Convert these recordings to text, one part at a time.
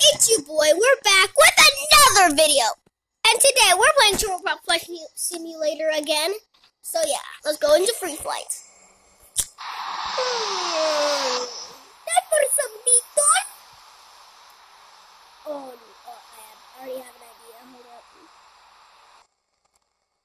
it's you boy. We're back with another video. And today we're playing Turbo Flight Simulator again. So yeah, let's go into free flight. Time for some meatball. Oh, oh, I, have, I already have an idea. Hold up.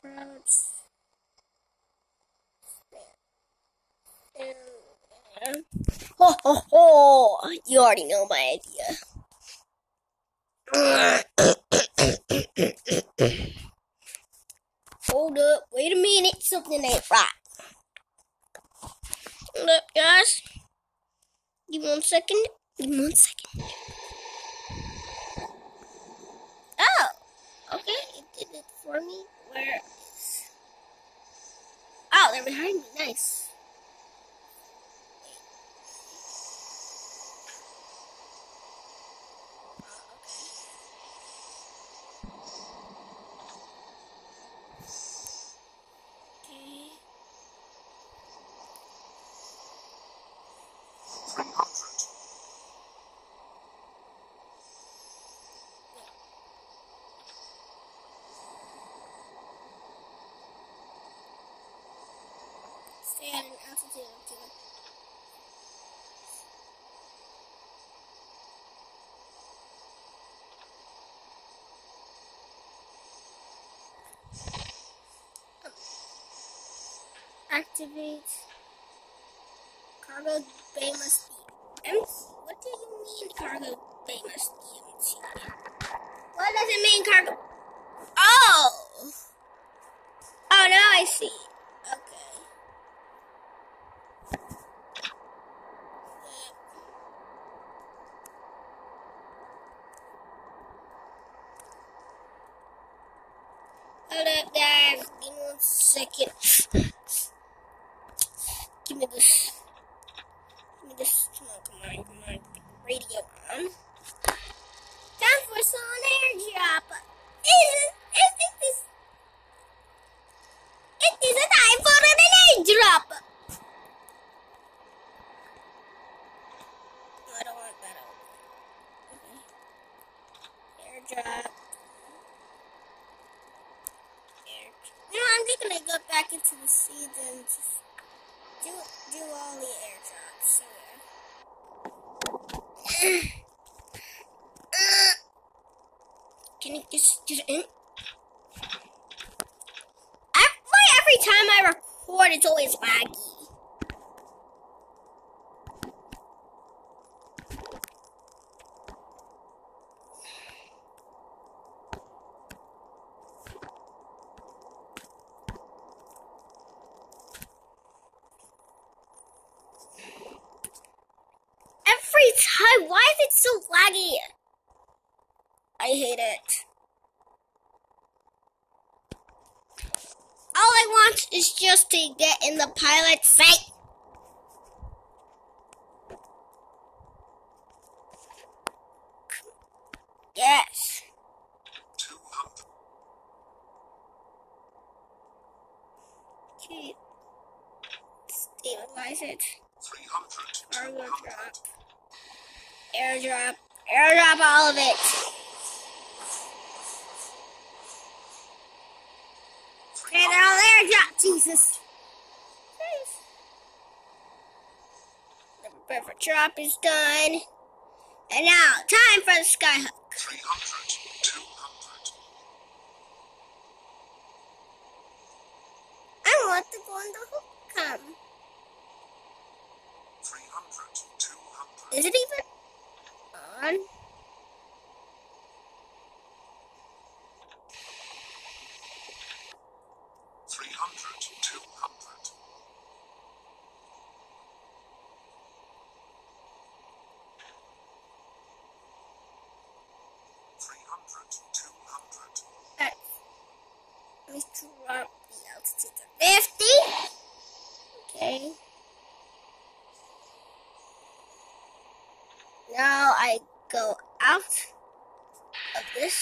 Crouch. Stand. Ho ho ho! You already know my idea. Hold up, wait a minute, something ain't right. Hold up, guys. Give me one second. Give me one second. Oh, okay, it did it for me. Where is? Oh, they're behind me. Nice. Okay. At an altitude of oh. two. Activate. Cargo bay must be empty. What do you mean cargo bay must be empty? What does it mean cargo? Oh! Oh, now I see. Okay. Hold up, guys. Give me one second. Give me this. Give me this. Come on, come on, come on. Radio on. Time for some airdrop. Is, is, is this? It is a time for an airdrop. I don't want that. Okay. Airdrop. You know, I'm just gonna go back into the seeds and just do do all the airdrops. So yeah. Can you just get in? I, Why every time I record, it's always laggy? Time, why is it so laggy? I hate it. All I want is just to get in the pilot seat. Yes. Okay. Stabilize it. Cargo drop. Airdrop. Airdrop all of it. Okay, they're all there, airdrop. Jesus. The perfect drop is done. And now, time for the skyhook. 300, 200, I want to go on the hook come. 300, 200, Is it even on? Altitude to 50. Okay. Now I go out of this.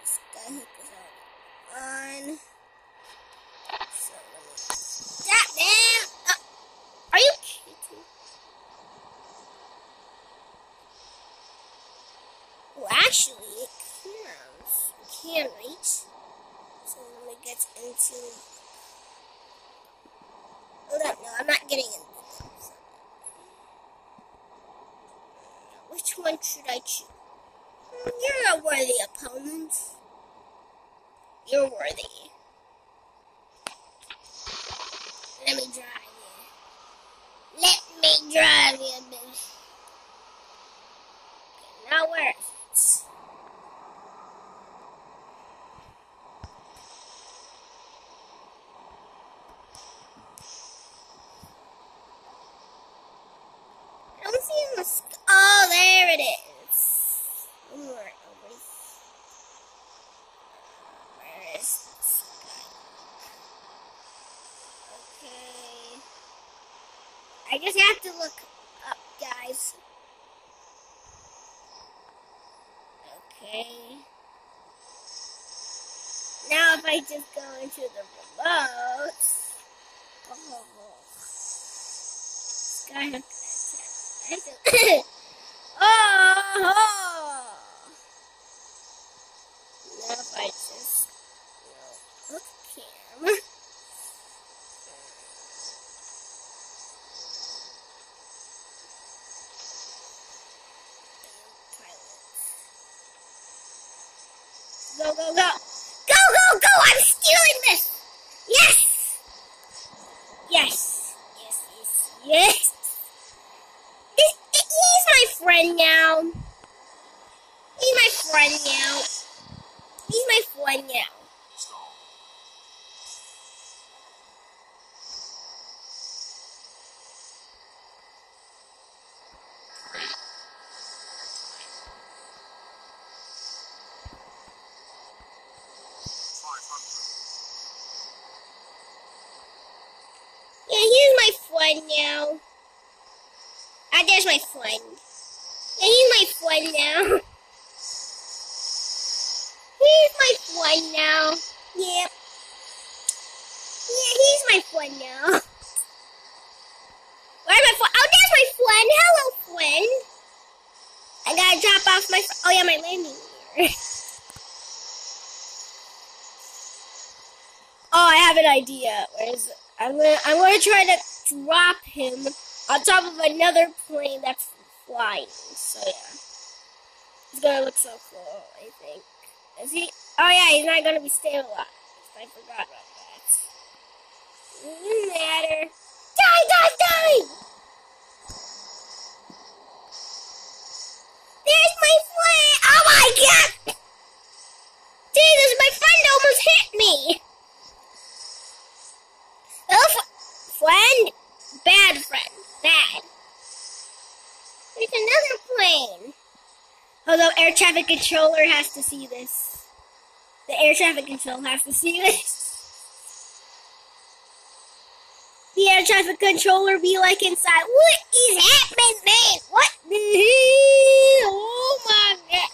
This skyhook is already on. So let me. That man! Uh, are you kidding? Actually, it can. It can, right? So into. Hold up, no, I'm not getting into. Which one should I choose? Hmm, You're a worthy opponent. You're worthy. Let me drive you. Let me drive you, baby. Okay, now where is it? I sky. Oh, there it is. Over, over. Oh, where is the sky? Okay. I just have to look up, guys. Okay. Now if I just go into the remote. Oh. Sky has oh, oh! Now if I just look camera. Go! Go, go, go! I'm stealing this! Yes! Yes! Yes, yes, yes! He- He's my friend now. He's my friend now. He's my friend now. Stall. Five hundred. Yeah, he's my friend now. Ah, there's my friend. Yeah, he's my friend now. He's my friend now. Yep. Yeah, he's my friend now. Where's my friend? Oh, there's my friend. Hello, friend. I gotta drop off my. Oh yeah, my landing gear. oh, I have an idea. Where is it? I'm gonna. I'm gonna try to drop him on top of another plane that's flying. So yeah, it's gonna look so cool. I think. Is he? Oh yeah, he's not gonna be stabilized. I forgot about that. Doesn't matter. Die, die, die! There's my friend! Oh my god! Jesus, my friend almost hit me! Oh, friend? Bad friend. Bad. There's another plane. Although air traffic controller has to see this. The air traffic control has to see this. The air traffic controller be like inside. What is happening, man? What the hell? Oh my god.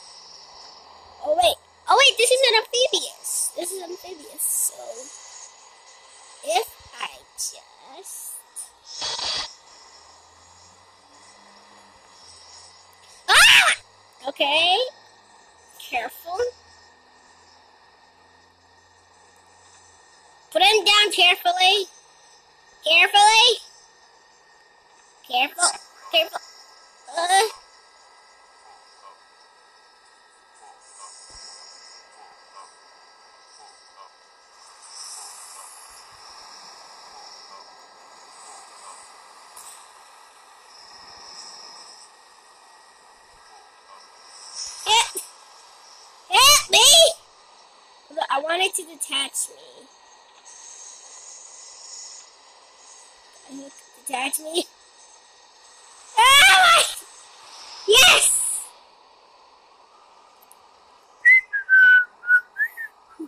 Oh wait. Oh wait, this is an amphibious. This is amphibious. So if I just Ah! Okay. Careful. Put him down carefully. Carefully. Careful. Careful. Uh, hit. Hit me. It to detach me. Detach me. Ah! Yes!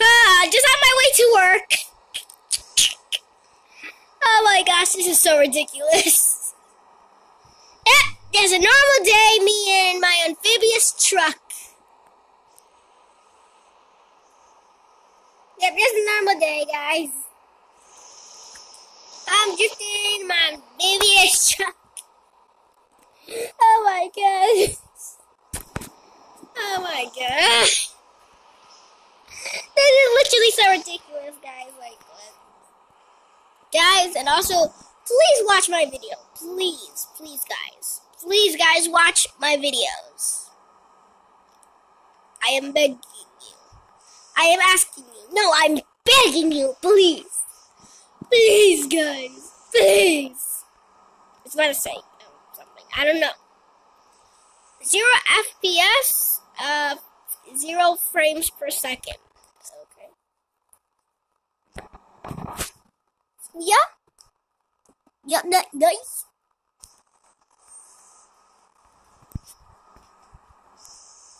Ah, just on my way to work. Oh my gosh, this is so ridiculous. Yep, there's a normal day, me and my amphibious truck. Yep, just a normal day, guys. I'm just in my amphibious truck. Oh my god. Oh my god. This is literally so ridiculous, guys. Like, what? Guys, and also, please watch my video. Please, please, guys. Please, guys, watch my videos. I am begging you. I am asking you. No, I'm begging you. Please. Please, guys. Please. It's about to say um, something. I don't know. Zero FPS, uh, zero frames per second. Okay. Yeah. Yeah, ni- nice.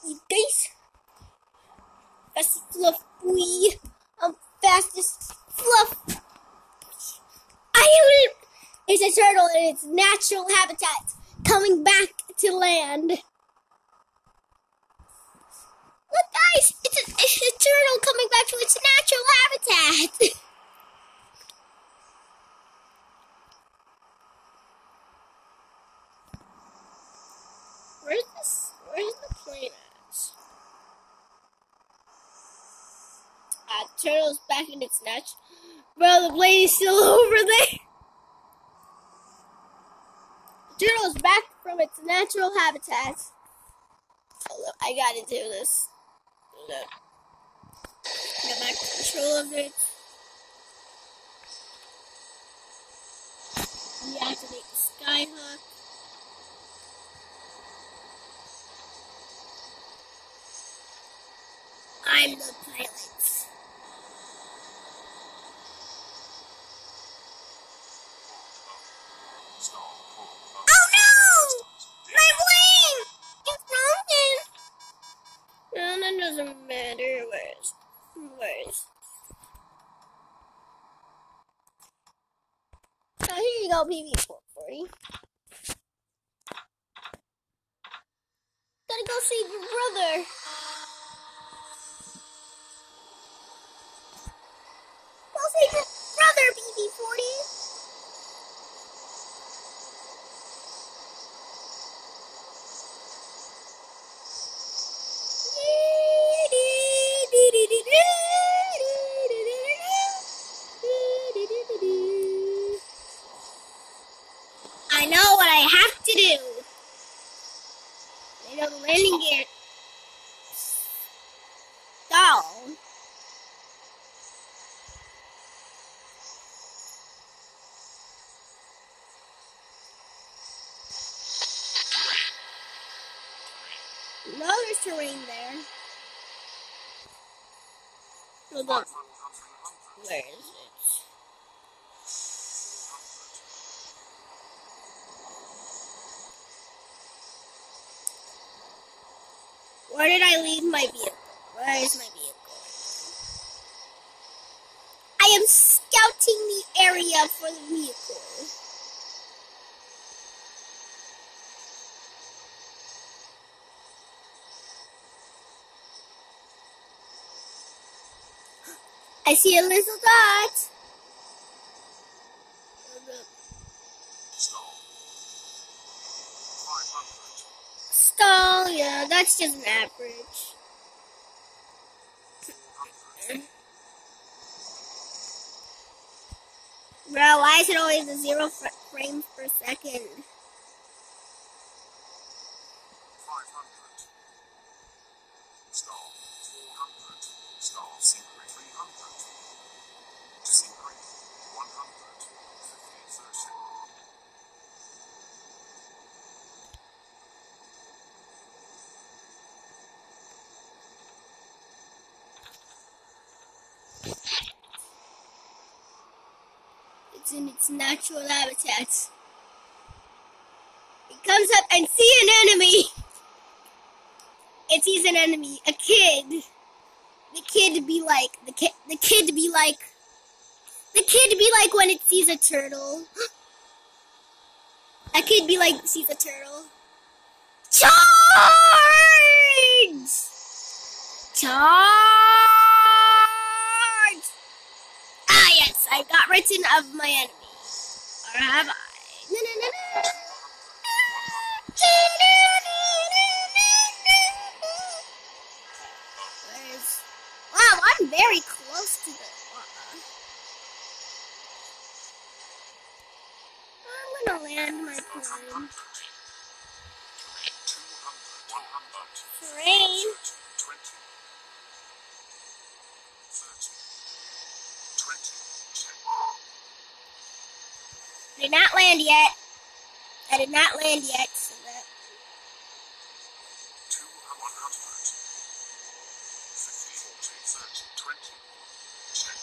You guys. Fast fluff, boy. Fastest fluff. I. It's a turtle in its natural habitat, coming back to land. Look, guys, it's a, it's a turtle coming back to its natural habitat. Where's this? Where's the plane at? Ah, turtle's back in its nest. Bro, the plane is still over there. Turtle's back from its natural habitat. I gotta do this. Up. Get back control of it. Deactivate the skyhook. I'm the pilot. Where's. Oh, here you go, PV440. Gotta go save your brother. Go save your brother, PV40. I know what I have to do. I know the landing gear. Down. No, there's terrain there. Hold on. Where is it? Where did I leave my vehicle? Where is my vehicle? I am scouting the area for the vehicle. I see a little dot. Stall, yeah, that's just an average. Bro, why is it always a zero fr- frames per second? 500. Stall. 400. Stall. Synchrony 300. Synchrony 100. 15 in its natural habitat. It comes up and sees an enemy. It sees an enemy, a kid. The kid be like the kid. The kid be like. The kid be like when it sees a turtle. A kid be like sees a turtle. Charge! Charge! I got written of my enemies. Or have I? Na, na, na, Where's... Wow, I'm very close to the. I'm gonna land my plane. Terrain. I did not land yet. I did not land yet. So that 200, 100, 50, 40, 30, 20, check.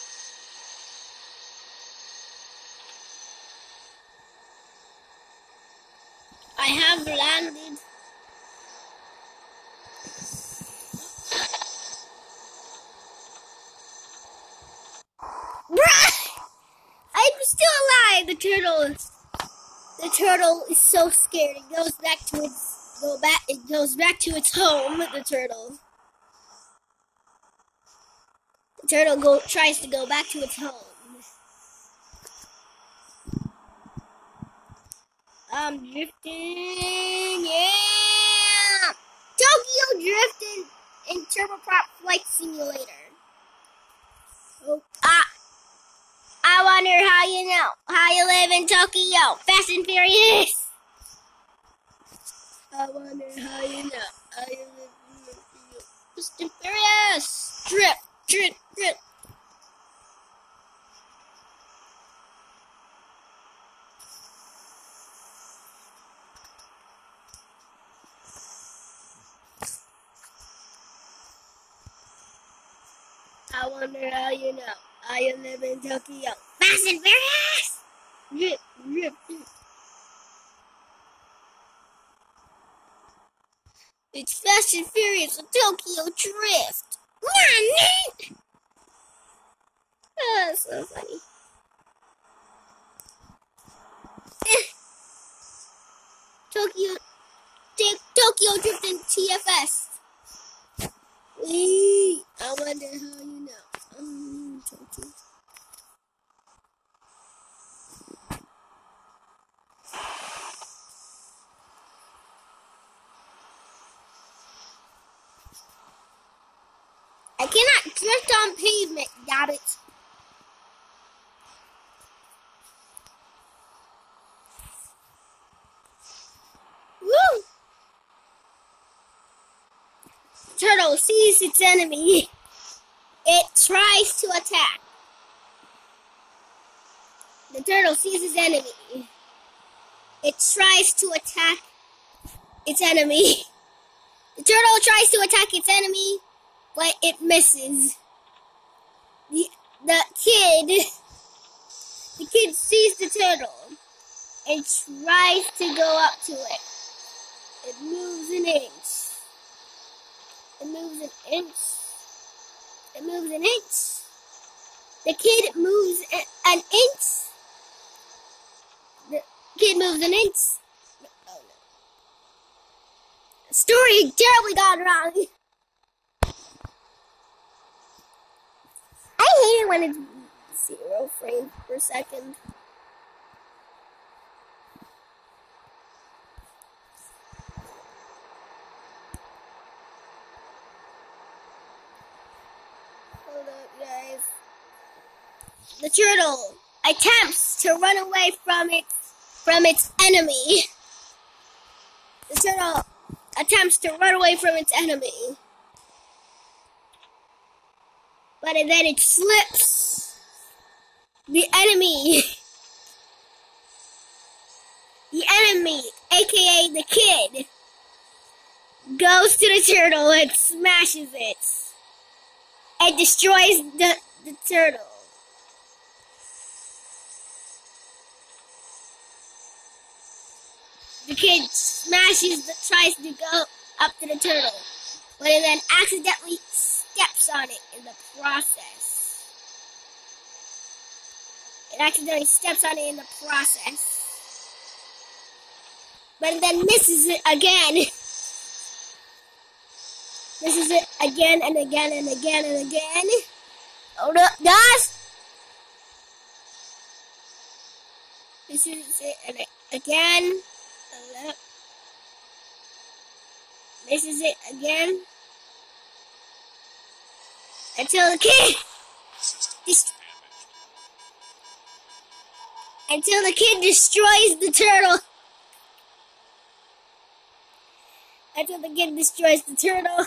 I have landed. Bruh! I'm still alive. The turtle is. The turtle is so scared. It goes back to its. Go back. It goes back to its home. The turtle. The turtle go tries to go back to its home. I'm drifting, yeah. Tokyo drifting in Turboprop Flight Simulator. Oh, ah. I wonder how you know how you live in Tokyo. Fast and Furious. I wonder how you know how you live in Tokyo. Fast and Furious. Drip, drip, drip. I wonder how you know you live in Tokyo. Fast and Furious. Drip, drip, drip. It's Fast and Furious, a Tokyo Drift. Neat. Oh, that's so funny. Eh. Tokyo, T- Tokyo Drift in TFS. Wee. I wonder how you know. Um, Tokyo. I cannot drift on pavement, got it. Woo! Turtle sees its enemy. It tries to attack. The turtle sees its enemy. It tries to attack its enemy. The turtle tries to attack its enemy, but it misses. The, the kid, the kid sees the turtle and tries to go up to it. It moves an inch. It moves an inch. It moves an inch. The kid moves an inch. The kid moves an inch. Story terribly gone wrong. I hate it when it's zero frames per second. Hold up, guys. The turtle attempts to run away from its from its enemy. The turtle attempts to run away from its enemy. But then it slips. The enemy. The enemy, aka the kid, goes to the turtle and smashes it. And destroys the, the turtle. The kid smashes, the, tries to go up to the turtle, but it then accidentally steps on it in the process. It accidentally steps on it in the process. But then misses it again. misses it again and again and again and again. Oh, Hold up, guys! Misses it again. Hold up. Misses it again. Until the kid This-. Until the kid destroys the turtle. Until the kid destroys the turtle.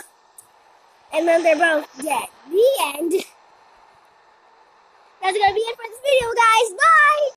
And then they're both dead. The end. That's gonna be it for this video, guys. Bye!